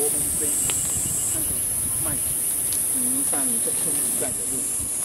国红飞，那个麦子，你们上这村去转的路。